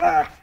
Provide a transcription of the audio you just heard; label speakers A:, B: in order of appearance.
A: Ah!